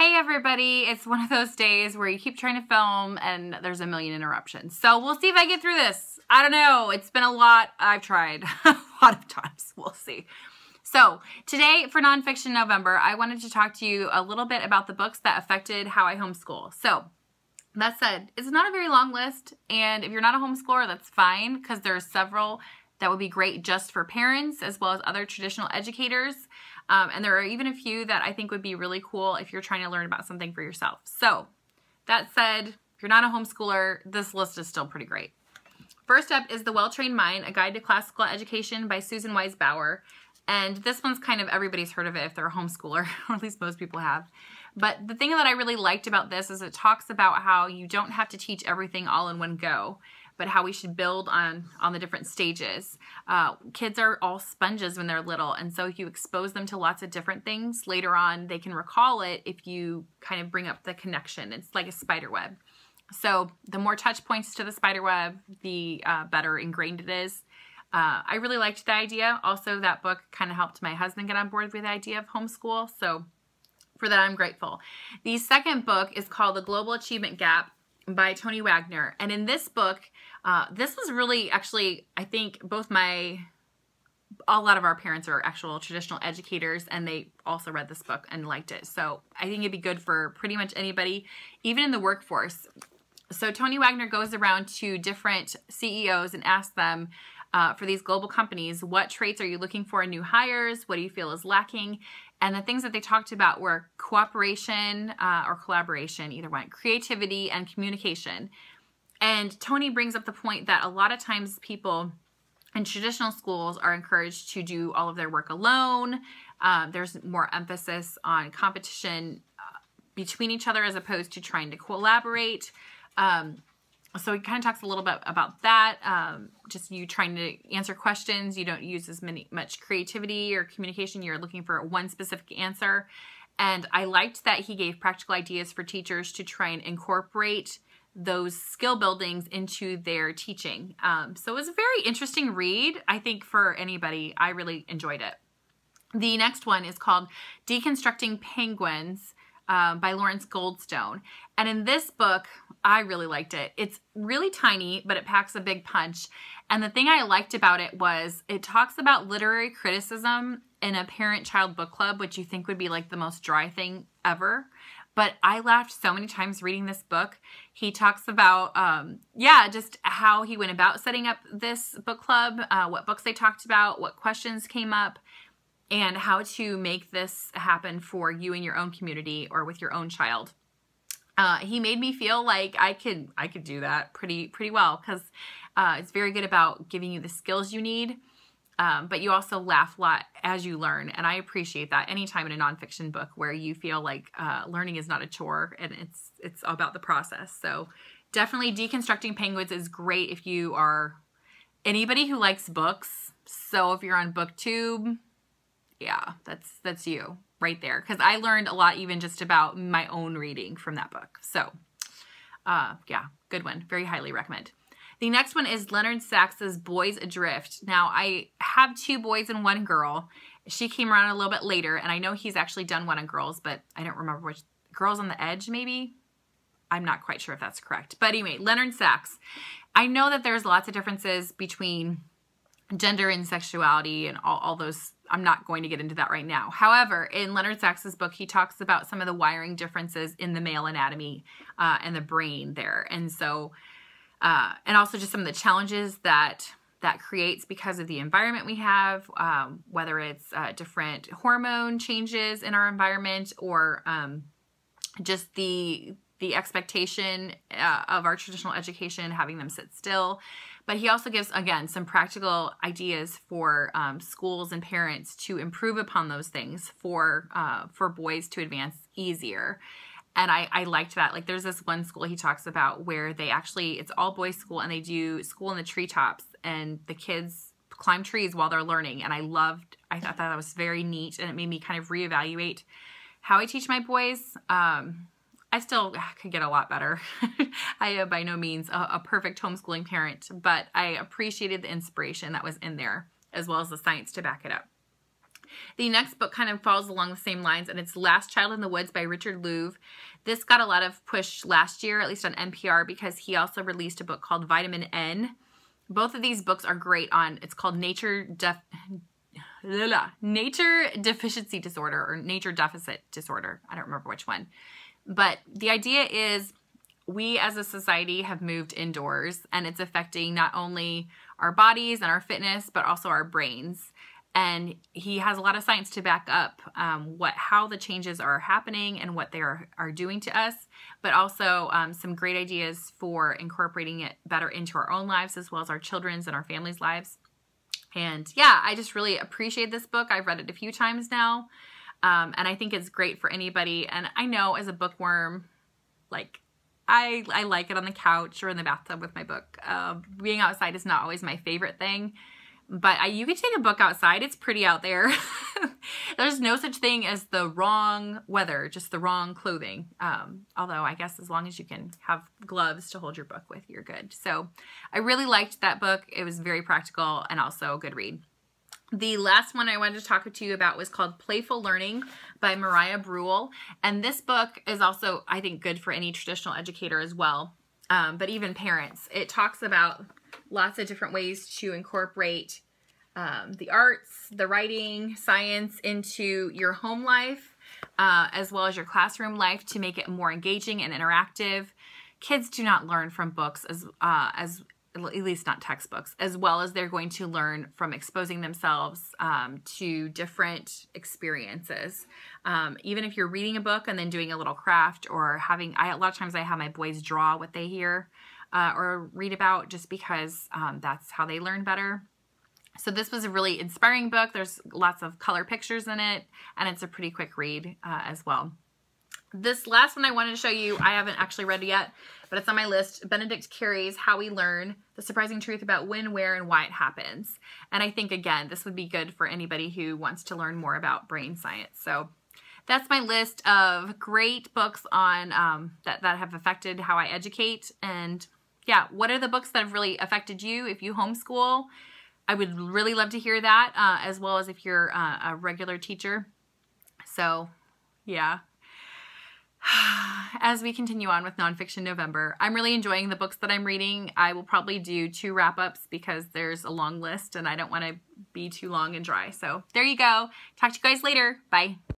Hey everybody, it's one of those days where you keep trying to film and there's a million interruptions. So we'll see if I get through this. I don't know. It's been a lot. I've tried a lot of times. We'll see. So today for Nonfiction November, I wanted to talk to you a little bit about the books that affected how I homeschool. So that said, it's not a very long list. And if you're not a homeschooler, that's fine because there are several that would be great just for parents as well as other traditional educators. Um, and there are even a few that I think would be really cool if you're trying to learn about something for yourself. So that said, if you're not a homeschooler, this list is still pretty great. First up is The Well-Trained Mind, A Guide to Classical Education by Susan Wise Bauer. And this one's kind of, everybody's heard of it if they're a homeschooler, or at least most people have. But the thing that I really liked about this is it talks about how you don't have to teach everything all in one go but how we should build on on the different stages. Uh, kids are all sponges when they're little, and so if you expose them to lots of different things later on, they can recall it if you kind of bring up the connection. It's like a spider web. So the more touch points to the spider web, the uh, better ingrained it is. Uh, I really liked the idea. Also, that book kind of helped my husband get on board with the idea of homeschool. So for that, I'm grateful. The second book is called The Global Achievement Gap by Tony Wagner. And in this book, uh, this was really actually, I think both my, a lot of our parents are actual traditional educators and they also read this book and liked it. So I think it'd be good for pretty much anybody, even in the workforce. So Tony Wagner goes around to different CEOs and asks them, uh, for these global companies, what traits are you looking for in new hires? What do you feel is lacking? And the things that they talked about were cooperation uh, or collaboration, either one, creativity and communication. And Tony brings up the point that a lot of times people in traditional schools are encouraged to do all of their work alone. Um, there's more emphasis on competition uh, between each other as opposed to trying to collaborate. Um, so he kind of talks a little bit about that. Um, just you trying to answer questions. You don't use as many much creativity or communication. You're looking for one specific answer. And I liked that he gave practical ideas for teachers to try and incorporate those skill buildings into their teaching. Um, so it was a very interesting read. I think for anybody, I really enjoyed it. The next one is called Deconstructing Penguins um, by Lawrence Goldstone. And in this book, I really liked it. It's really tiny, but it packs a big punch. And the thing I liked about it was it talks about literary criticism in a parent-child book club, which you think would be like the most dry thing ever. But I laughed so many times reading this book. He talks about, um, yeah, just how he went about setting up this book club, uh, what books they talked about, what questions came up, and how to make this happen for you in your own community or with your own child. Uh, he made me feel like I could I could do that pretty pretty well because uh, it's very good about giving you the skills you need, um, but you also laugh a lot as you learn, and I appreciate that anytime in a nonfiction book where you feel like uh, learning is not a chore and it's it's about the process. So definitely deconstructing penguins is great if you are anybody who likes books. So if you're on BookTube, yeah, that's that's you right there because I learned a lot even just about my own reading from that book. So, uh, yeah, good one. Very highly recommend. The next one is Leonard Sax's Boys Adrift. Now, I have two boys and one girl. She came around a little bit later, and I know he's actually done one on girls, but I don't remember which. Girls on the Edge, maybe? I'm not quite sure if that's correct. But anyway, Leonard Sax. I know that there's lots of differences between gender and sexuality and all, all those I'm not going to get into that right now. However, in Leonard Sax's book, he talks about some of the wiring differences in the male anatomy uh, and the brain there. And so, uh, and also just some of the challenges that that creates because of the environment we have, um, whether it's uh, different hormone changes in our environment or um, just the the expectation uh, of our traditional education, having them sit still. But he also gives, again, some practical ideas for um, schools and parents to improve upon those things for uh, for boys to advance easier. And I, I liked that. Like there's this one school he talks about where they actually, it's all boys school and they do school in the treetops and the kids climb trees while they're learning. And I loved, I thought that was very neat and it made me kind of reevaluate how I teach my boys. Um, I still could get a lot better. I am by no means a, a, perfect homeschooling parent, but I appreciated the inspiration that was in there as well as the science to back it up. The next book kind of falls along the same lines, and it's Last Child in the Woods by Richard Louv. This got a lot of push last year, at least on NPR, because he also released a book called Vitamin N. Both of these books are great on, it's called Nature Def Nature Deficiency Disorder or Nature Deficit Disorder. I don't remember which one. But the idea is we as a society have moved indoors and it's affecting not only our bodies and our fitness, but also our brains. And he has a lot of science to back up um, what how the changes are happening and what they are, are doing to us, but also um, some great ideas for incorporating it better into our own lives as well as our children's and our families' lives. And yeah, I just really appreciate this book. I've read it a few times now. Um, and I think it's great for anybody. And I know as a bookworm, like I, I like it on the couch or in the bathtub with my book. Uh, being outside is not always my favorite thing, but I, you can take a book outside. It's pretty out there. There's no such thing as the wrong weather, just the wrong clothing. Um, although I guess as long as you can have gloves to hold your book with, you're good. So I really liked that book. It was very practical and also a good read. The last one I wanted to talk to you about was called Playful Learning by Mariah Bruehl. And this book is also, I think, good for any traditional educator as well, um, but even parents. It talks about lots of different ways to incorporate um, the arts, the writing, science into your home life, uh, as well as your classroom life to make it more engaging and interactive. Kids do not learn from books as, uh, as at least not textbooks, as well as they're going to learn from exposing themselves um, to different experiences. Um, even if you're reading a book and then doing a little craft or having, I, a lot of times I have my boys draw what they hear uh, or read about just because um, that's how they learn better. So this was a really inspiring book. There's lots of color pictures in it, and it's a pretty quick read uh, as well. This last one I wanted to show you, I haven't actually read yet, but it's on my list. Benedict Carey's How We Learn, The Surprising Truth About When, Where, and Why It Happens. And I think, again, this would be good for anybody who wants to learn more about brain science. So that's my list of great books on um, that, that have affected how I educate. And yeah, what are the books that have really affected you if you homeschool? I would really love to hear that, uh, as well as if you're uh, a regular teacher. So yeah, as we continue on with Nonfiction November, I'm really enjoying the books that I'm reading. I will probably do two wrap ups because there's a long list and I don't want to be too long and dry. So there you go. Talk to you guys later. Bye.